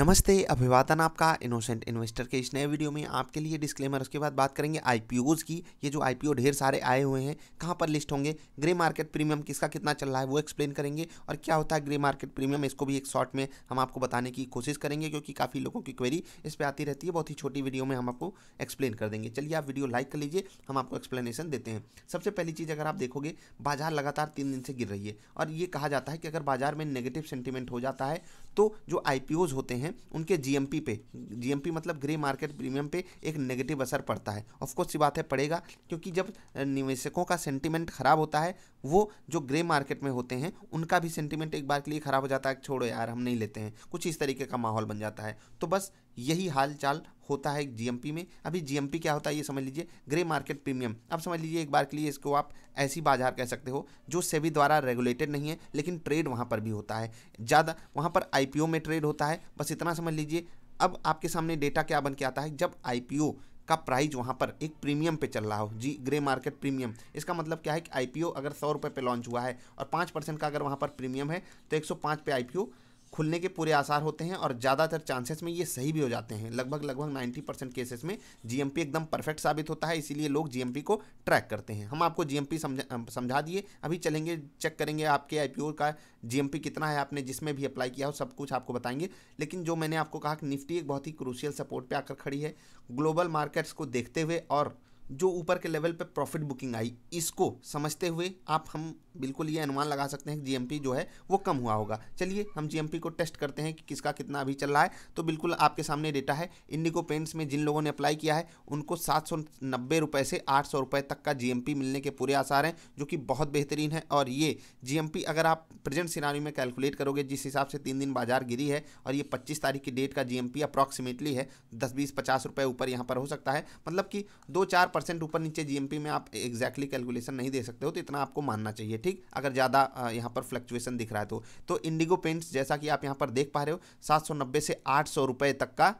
नमस्ते, अभिवादन आपका इनोसेंट इन्वेस्टर के इस नए वीडियो में आपके लिए डिस्क्लेमर, उसके बाद बात करेंगे आईपीओज की। ये जो आईपीओ ढेर सारे आए हुए हैं, कहाँ पर लिस्ट होंगे? ग्रे मार्केट प्रीमियम किसका कितना चल रहा है, वो एक्सप्लेन करेंगे। और क्या होता है ग्रे मार्केट प्रीमियम, इसको भी एक शॉर्ट में हम आपको बताने की कोशिश करेंगे, क्योंकि काफ़ी लोगों की क्वेरी इस पर आती रहती है। बहुत ही छोटी वीडियो में हम आपको एक्सप्लेन कर देंगे। चलिए आप वीडियो लाइक कर लीजिए, हम आपको एक्सप्लेनेशन देते हैं। सबसे पहली चीज़ अगर आप देखोगे, बाज़ार लगातार तीन दिन से गिर रही है। और ये कहा जाता है कि अगर बाज़ार में नेगेटिव सेंटिमेंट हो जाता है तो जो आई होते हैं उनके जीएमपी पे। जीएमपी मतलब ग्रे मार्केट प्रीमियम पे एक नेगेटिव असर पड़ता है। ऑफकोर्स ये बात है, पड़ेगा, क्योंकि जब निवेशकों का सेंटिमेंट खराब होता है, वो जो ग्रे मार्केट में होते हैं, उनका भी सेंटिमेंट एक बार के लिए ख़राब हो जाता है, छोड़ो यार, हम नहीं लेते हैं। कुछ इस तरीके का माहौल बन जाता है। तो बस यही हाल चाल होता है जीएमपी में। अभी जीएमपी क्या होता है ये समझ लीजिए, ग्रे मार्केट प्रीमियम। अब समझ लीजिए एक बार के लिए इसको आप ऐसी बाज़ार कह सकते हो, जो सेबी द्वारा रेगुलेटेड नहीं है, लेकिन ट्रेड वहाँ पर भी होता है। ज़्यादा वहाँ पर आईपीओ में ट्रेड होता है। बस इतना समझ लीजिए। अब आपके सामने डेटा क्या बन के आता है? जब आईपीओ का प्राइस वहाँ पर एक प्रीमियम पे चल रहा हो, जी, ग्रे मार्केट प्रीमियम, इसका मतलब क्या है कि आईपीओ अगर सौ रुपये पे लॉन्च हुआ है और पाँच परसेंट का अगर वहाँ पर प्रीमियम है तो एक सौ पाँच पे आईपीओ खुलने के पूरे आसार होते हैं और ज़्यादातर चांसेस में ये सही भी हो जाते हैं। लगभग लगभग 90 परसेंट केसेस में जीएमपी एकदम परफेक्ट साबित होता है, इसीलिए लोग जीएमपी को ट्रैक करते हैं। हम आपको जीएमपी समझा समझा दिए। अभी चलेंगे चेक करेंगे आपके आई का जीएमपी कितना है आपने, जिसमें भी अप्लाई किया हो, सब कुछ आपको बताएँगे। लेकिन जो मैंने आपको कहा कि निफ्टी एक बहुत ही क्रूशियल सपोर्ट पर आकर खड़ी है। ग्लोबल मार्केट्स को देखते हुए और जो ऊपर के लेवल पे प्रॉफिट बुकिंग आई, इसको समझते हुए आप हम बिल्कुल ये अनुमान लगा सकते हैं कि जीएमपी जो है, वो कम हुआ होगा। चलिए, हम जीएमपी को टेस्ट करते हैं कि किसका कितना अभी चल रहा है। तो बिल्कुल आपके सामने डेटा है। इंडिको पेंट्स में जिन लोगों ने अप्लाई किया है, उनको सात सौ नब्बे रुपये से आठ सौ रुपये तक का जीएमपी मिलने के पूरे आसार हैं, जो कि बहुत बेहतरीन है। और ये जीएमपी अगर आप प्रेजेंट सिनारी में कैलकुलेट करोगे, जिस हिसाब से तीन दिन बाज़ार गिरी है, और ये पच्चीस तारीख की डेट का जीएमपी अप्रॉक्सीमेटली है, दस, बीस, पचास रुपये ऊपर यहाँ पर हो सकता है। मतलब कि दो, चार परसेंट ऊपर नीचे जीएमपी में आप एग्जैक्टली कैलकुलेशन नहीं दे सकते हो तो इतना आपको मानना चाहिए, ठीक? अगर ज़्यादा यहाँ पर फ्लक्चुएशन दिख रहा है तो। तो इंडिगो पेंट्स जैसा कि आप यहाँ पर देख पा रहे हो, सात सौ नब्बे से आठ तक का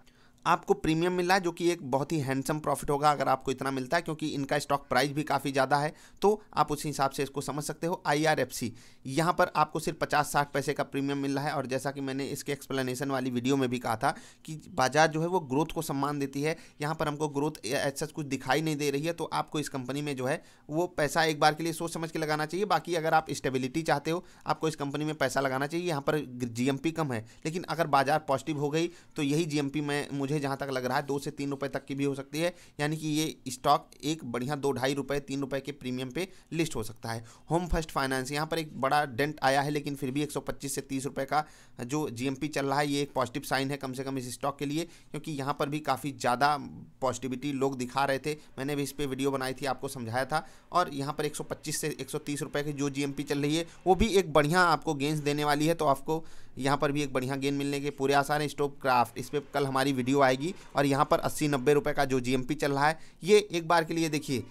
आपको प्रीमियम मिल है, जो कि एक बहुत ही हैंडसम प्रॉफिट होगा अगर आपको इतना मिलता है, क्योंकि इनका स्टॉक प्राइस भी काफ़ी ज़्यादा है तो आप उस हिसाब से इसको समझ सकते हो। आई आर एफ़ सी यहाँ पर आपको सिर्फ़ पचास साठ पैसे का प्रीमियम मिल रहा है, और जैसा कि मैंने इसके एक्सप्लेनेशन वाली वीडियो में भी कहा था कि बाज़ार जो है वो ग्रोथ को सम्मान देती है। यहाँ पर हमको ग्रोथ ऐसा कुछ दिखाई नहीं दे रही है तो आपको इस कंपनी में जो है वो पैसा एक बार के लिए सोच समझ के लगाना चाहिए। बाकी अगर आप स्टेबिलिटी चाहते हो, आपको इस कंपनी में पैसा लगाना चाहिए। यहाँ पर जीएमपी कम है, लेकिन अगर बाज़ार पॉजिटिव हो गई तो यही जीएमपी में मुझे जहाँ तक लग रहा है, दो से तीन रुपए तक की भी हो सकती है। यानी कि ये स्टॉक एक बढ़िया दो ढाई रुपए, तीन रुपए के प्रीमियम पे लिस्ट हो सकता है। होम फ़र्स्ट फाइनेंस यहाँ पर एक बड़ा डेंट आया है, लेकिन फिर भी 125 से 30 रुपए का जो जीएमपी चल रहा है, ये एक पॉजिटिव साइन है कम से कम इस स्टॉक के लिए, क्योंकि यहाँ पर भी काफ़ी ज़्यादा पॉजिटिविटी लोग दिखा रहे थे। मैंने भी इस पर वीडियो बनाई थी, आपको समझाया था। और यहाँ पर एक सौ पच्चीस से एक सौ तीस रुपए की जो जीएमपी चल रही है, वो भी एक बढ़िया आपको गेंस देने वाली है। तो आपको यहाँ पर भी एक बढ़िया गेंद मिलने के पूरे आसार हैं। स्टोव क्राफ्ट इस पर कल हमारी वीडियो आएगी और यहाँ पर अस्सी नब्बे रुपये का जो जीएमपी चल रहा है, ये एक बार के लिए देखिए,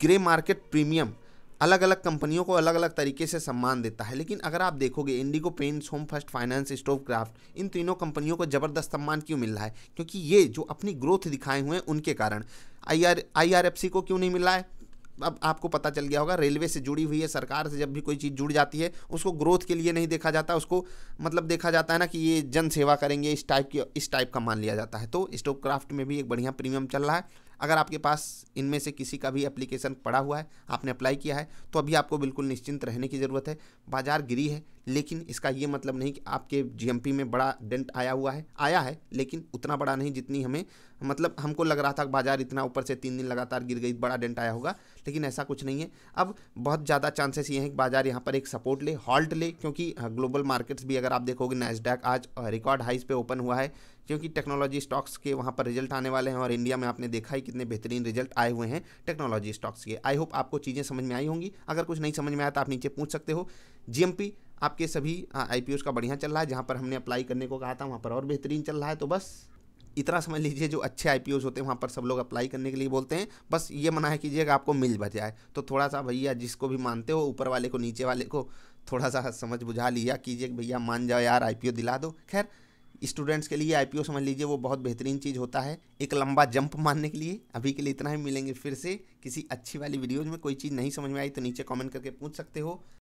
ग्रे मार्केट प्रीमियम अलग अलग कंपनियों को अलग अलग तरीके से सम्मान देता है। लेकिन अगर आप देखोगे, Indigo Paints, Home First Finance, Stove Kraft, इन तीनों कंपनियों को ज़बरदस्त सम्मान क्यों मिल रहा है? क्योंकि ये जो अपनी ग्रोथ दिखाए हुए हैं, उनके कारण। I R I R F C को क्यों नहीं मिल रहा है? अब आपको पता चल गया होगा, रेलवे से जुड़ी हुई है, सरकार से जब भी कोई चीज़ जुड़ जाती है, उसको ग्रोथ के लिए नहीं देखा जाता, उसको मतलब देखा जाता है ना कि ये जन सेवा करेंगे, इस टाइप की, इस टाइप का मान लिया जाता है। तो स्टोक क्राफ्ट में भी एक बढ़िया प्रीमियम चल रहा है। अगर आपके पास इनमें से किसी का भी एप्लीकेशन पड़ा हुआ है, आपने अप्लाई किया है तो अभी आपको बिल्कुल निश्चिंत रहने की ज़रूरत है। बाज़ार गिरी है, लेकिन इसका ये मतलब नहीं कि आपके जीएमपी में बड़ा डेंट आया हुआ है। आया है, लेकिन उतना बड़ा नहीं जितनी हमें मतलब हमको लग रहा था बाज़ार इतना ऊपर से तीन दिन लगातार गिर गई, बड़ा डेंट आया होगा, लेकिन ऐसा कुछ नहीं है। अब बहुत ज़्यादा चांसेस ये हैं कि बाज़ार यहाँ पर एक सपोर्ट ले हॉल्ट ले, क्योंकि ग्लोबल मार्केट्स भी अगर आप देखोगे नैसडैक आज रिकॉर्ड हाइस पे ओपन हुआ है। क्योंकि टेक्नोलॉजी स्टॉक्स के वहाँ पर रिज़ल्ट आने वाले हैं और इंडिया में आपने देखा ही कितने बेहतरीन रिज़ल्ट आए हुए हैं टेक्नोलॉजी स्टॉक्स के। आई होप आपको चीज़ें समझ में आई होंगी। अगर कुछ नहीं समझ में आया तो आप नीचे पूछ सकते हो। जीएमपी आपके सभी आई का बढ़िया चल रहा है, जहाँ पर हमने अप्लाई करने को कहा था, वहाँ पर और बेहतरीन चल रहा है। तो बस इतना समझ लीजिए, जो अच्छे आई होते हैं, वहाँ पर सब लोग अप्लाई करने के लिए बोलते हैं। बस ये मना है कीजिएगा आपको मिल बजाए। तो थोड़ा सा भैया जिसको भी मानते हो, ऊपर वाले को, नीचे वाले को थोड़ा सा समझ बुझा लिया कीजिए भैया मान जाओ यार आईपीओ दिला दो। खैर स्टूडेंट्स के लिए आईपीओ समझ लीजिए, वो बहुत बेहतरीन चीज़ होता है। एक लंबा जंप मारने के लिए। अभी के लिए इतना ही मिलेंगे फिर से। किसी अच्छी वाली वीडियोज़ में कोई चीज़ नहीं समझ में आई तो नीचे कॉमेंट करके पूछ सकते हो।